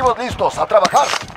Objetivos listos, a trabajar.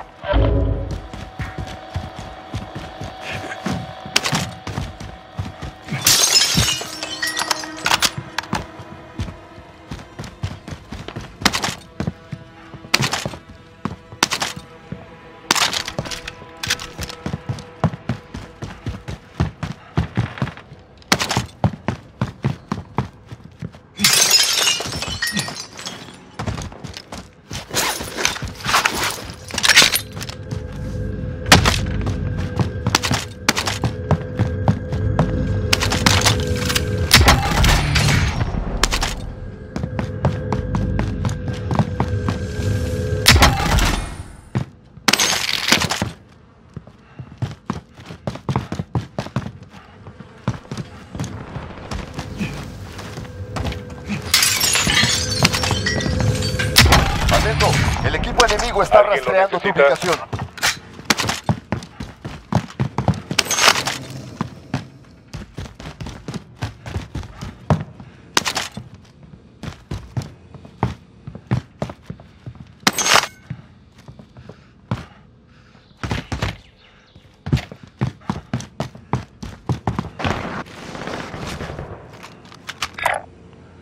Está ¿Alguien lo rastreando tu ubicación.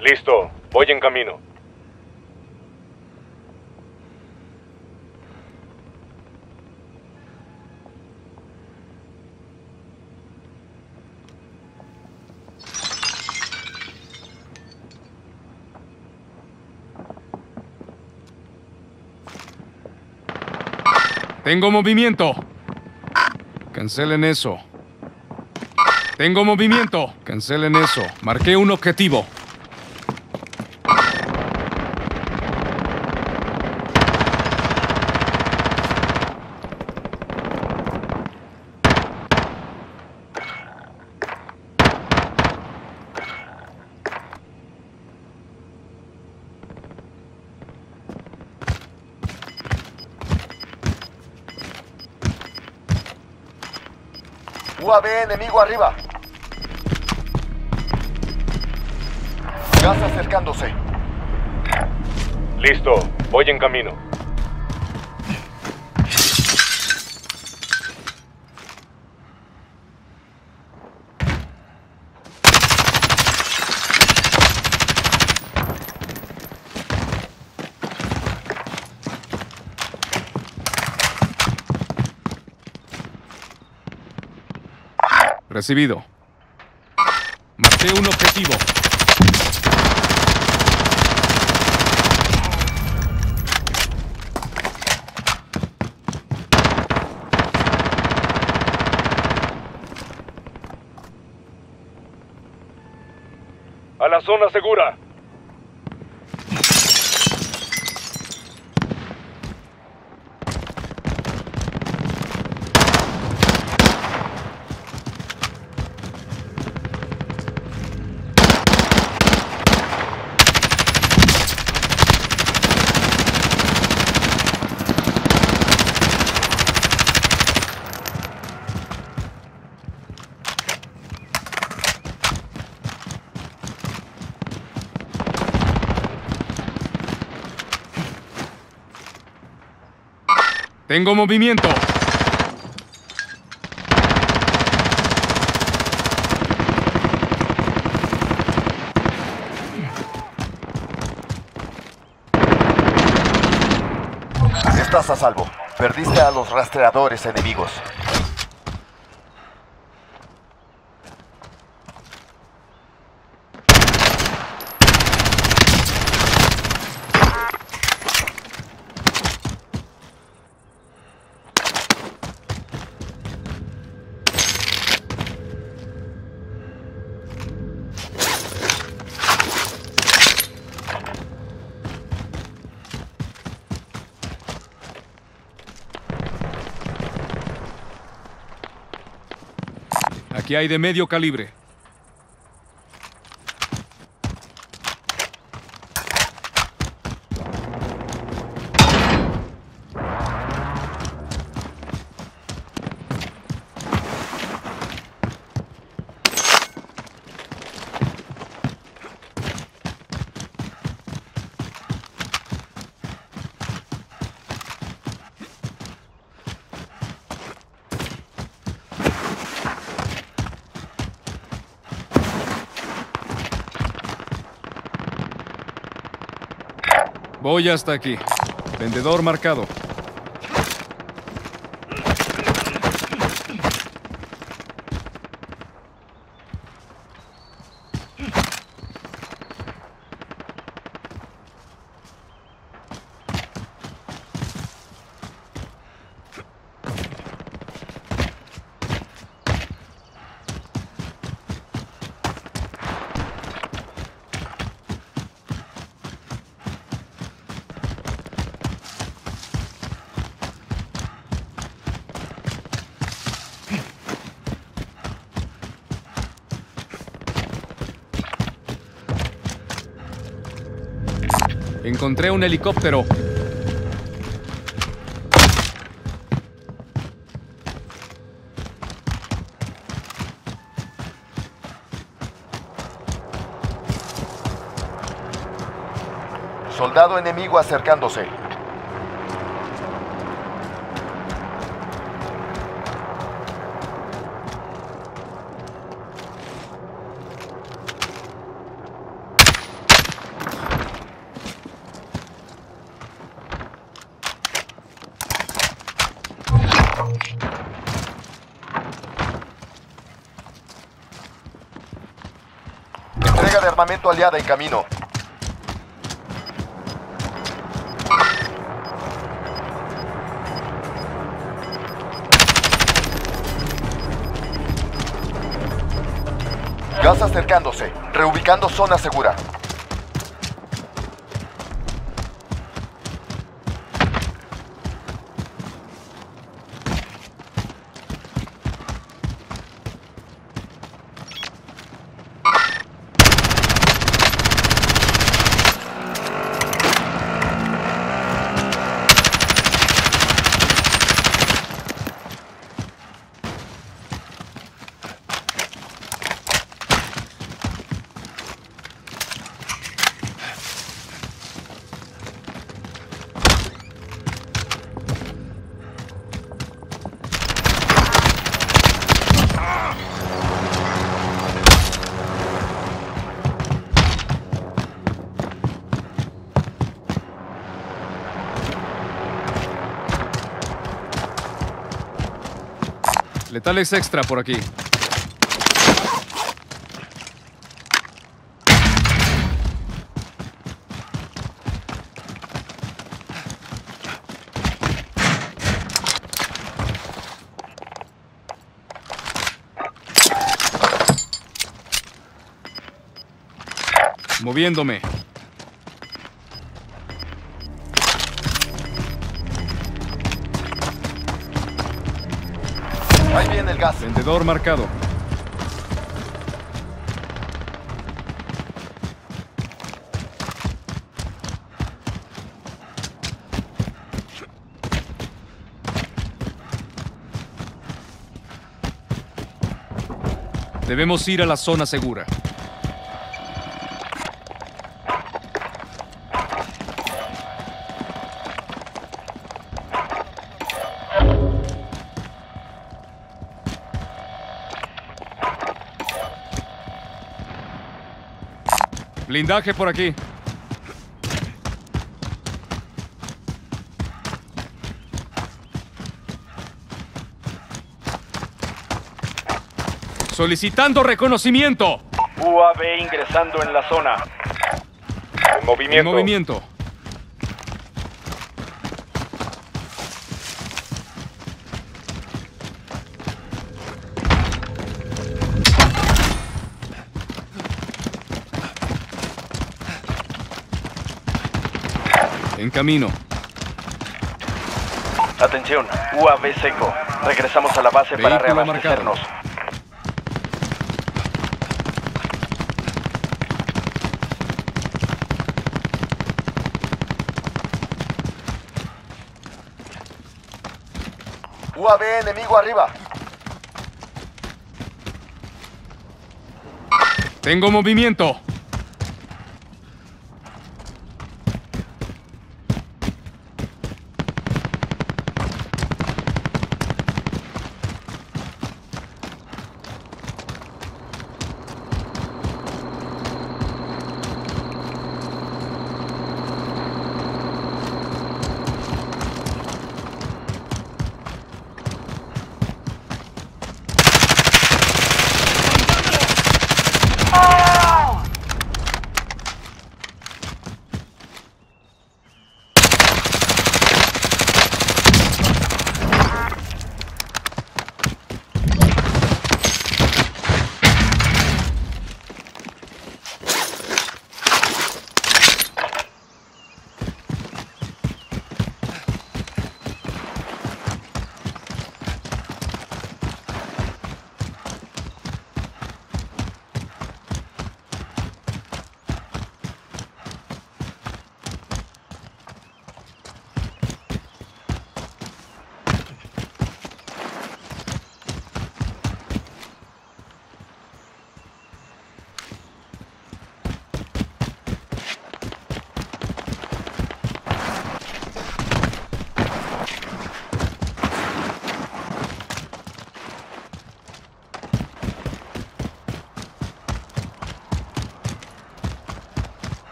Listo, voy en camino. Tengo movimiento. Cancelen eso. Tengo movimiento. Cancelen eso. Marqué un objetivo. UAV enemigo arriba. Gas acercándose. Listo, voy en camino. Recibido. Marqué un objetivo. A la zona segura. Tengo movimiento. Estás a salvo. Perdiste a los rastreadores enemigos. Aquí hay de medio calibre. Voy hasta aquí. Vendedor marcado. Encontré un helicóptero. Soldado enemigo acercándose. De armamento aliada en camino. Gas acercándose. Reubicando zona segura. Letales extra por aquí. Moviéndome. Ahí viene el gas. Vendedor marcado. Debemos ir a la zona segura. Blindaje por aquí. Solicitando reconocimiento. UAV ingresando en la zona. En En movimiento. camino. Atención, UAV seco. Regresamos a la base para reabastecernos. Marcado. UAV enemigo arriba. Tengo movimiento.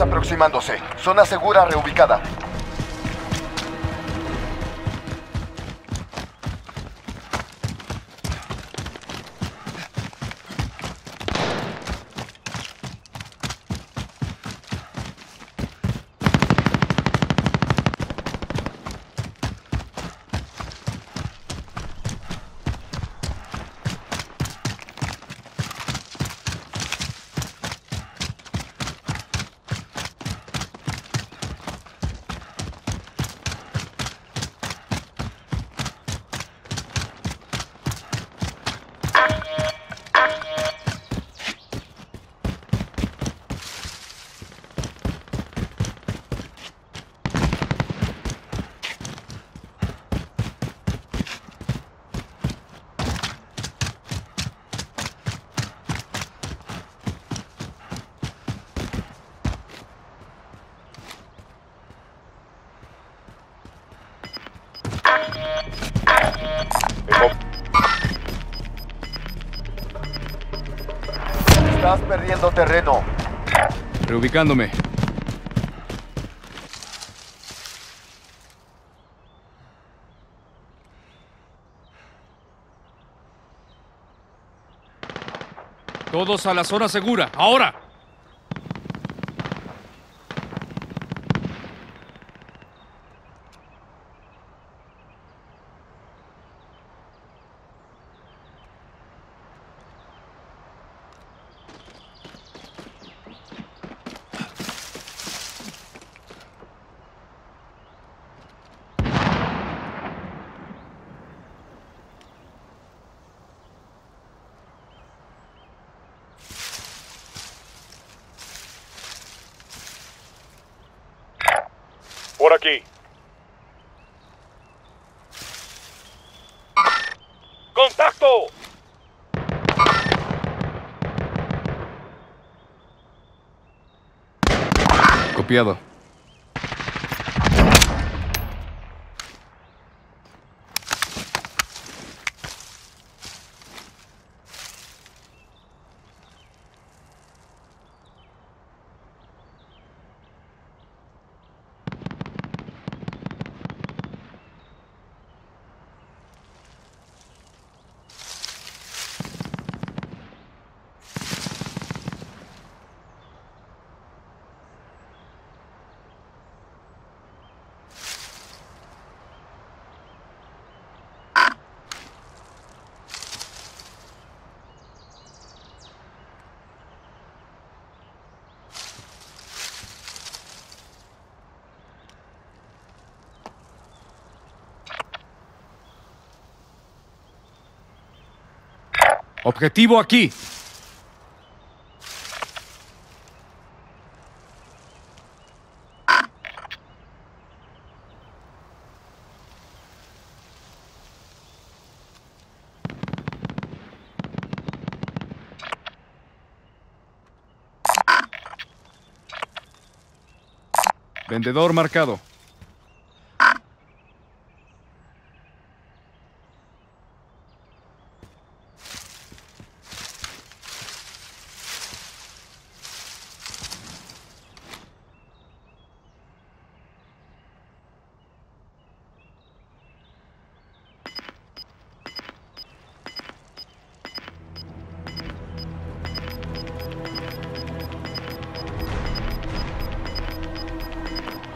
Aproximándose. Zona segura reubicada. Terreno. Reubicándome. Todos a la zona segura. Ahora. ¡Contacto! Copiado. Objetivo aquí. Vendedor marcado.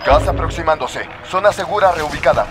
Gas aproximándose. Zona segura reubicada.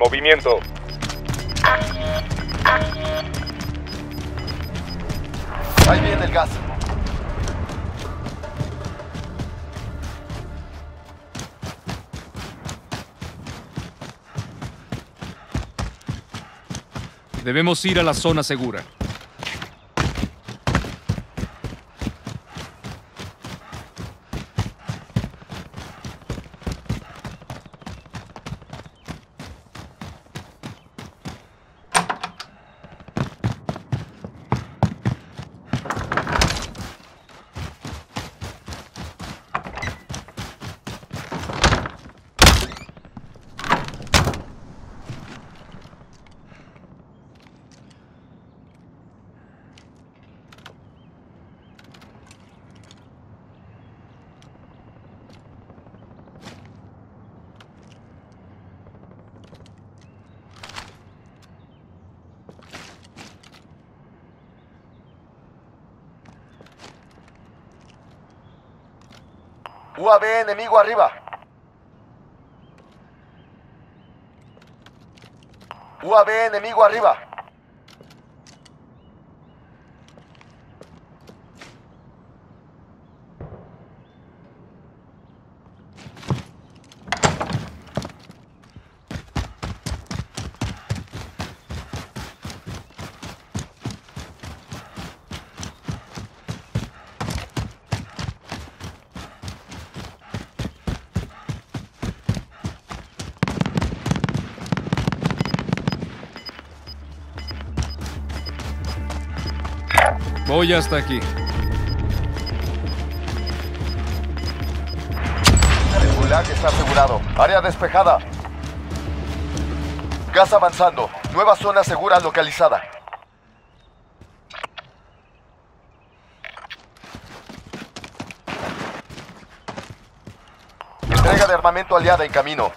Movimiento. Ahí viene el gas. Debemos ir a la zona segura. UAV enemigo arriba. UAV enemigo arriba. Voy hasta aquí. El gulag está asegurado. Área despejada. Gas avanzando. Nueva zona segura localizada. Entrega de armamento aliada en camino.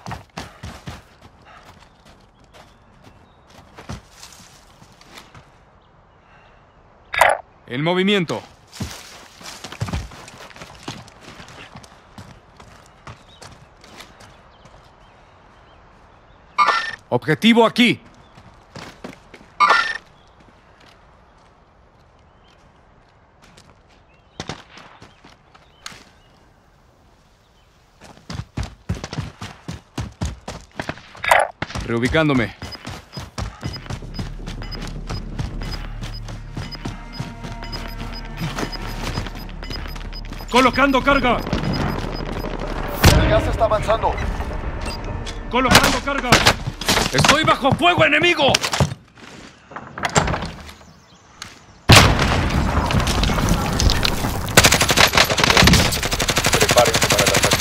En movimiento. Objetivo aquí. Reubicándome. Colocando carga. El gas está avanzando. Colocando carga. Estoy bajo fuego enemigo. Prepárense para el ataque.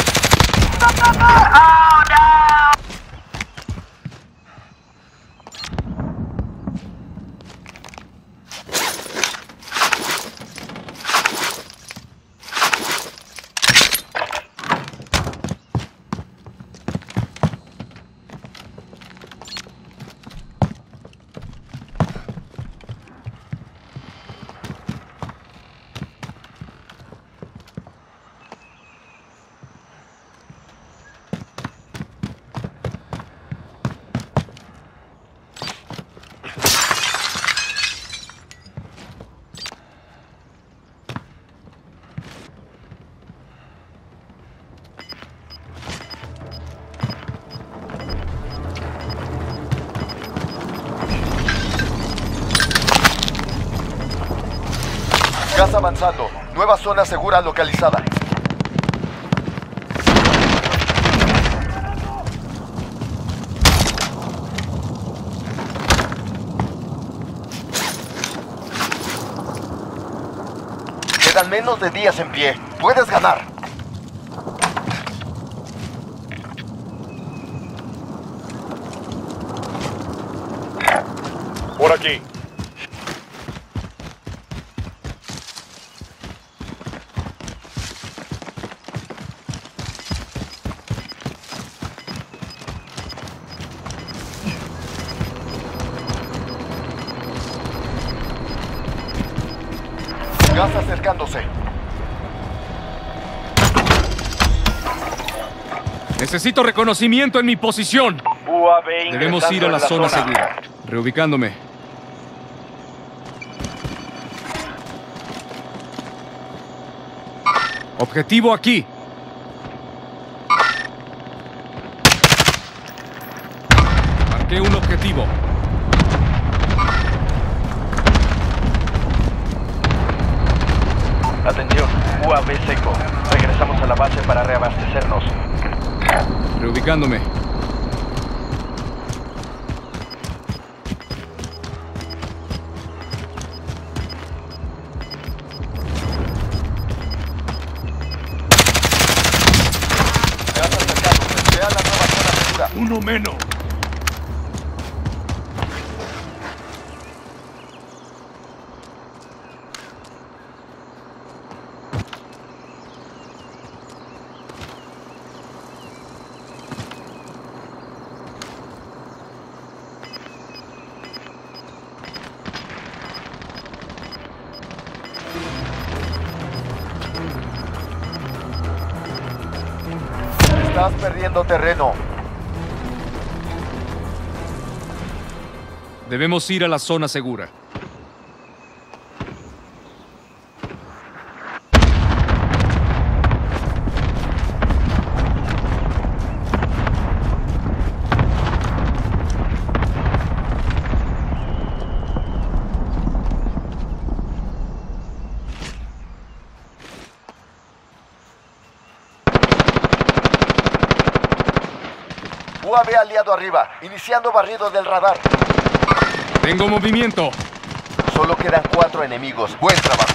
Gas avanzando. Nueva zona segura localizada. Quedan menos de días en pie. Puedes ganar. Gas acercándose. Necesito reconocimiento en mi posición. UAV Debemos ir a la zona segura. Reubicándome. Objetivo aquí. Segura. Uno menos. Terreno. Debemos ir a la zona segura. UAV aliado arriba. Iniciando barrido del radar. Tengo movimiento. Solo quedan cuatro enemigos. Buen trabajo.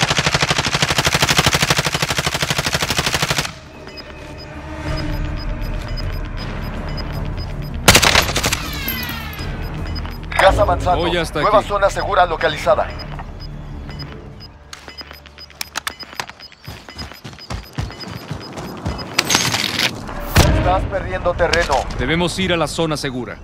Gas avanzando. Nueva aquí. zona segura localizada. Estás perdiendo terreno. Debemos ir a la zona segura.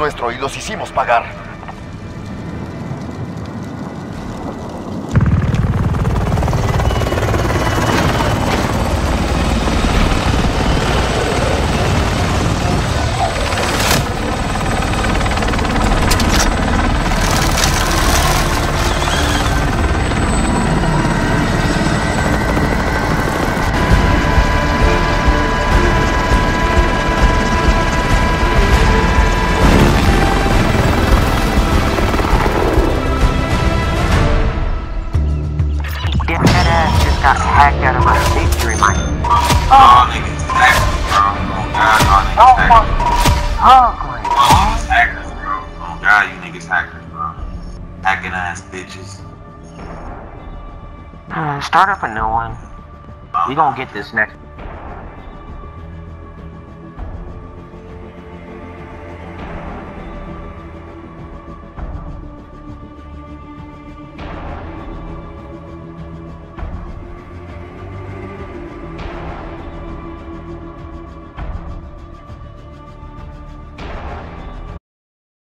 Nuestro y los hicimos pagar. Start up a new one. We gonna get this next.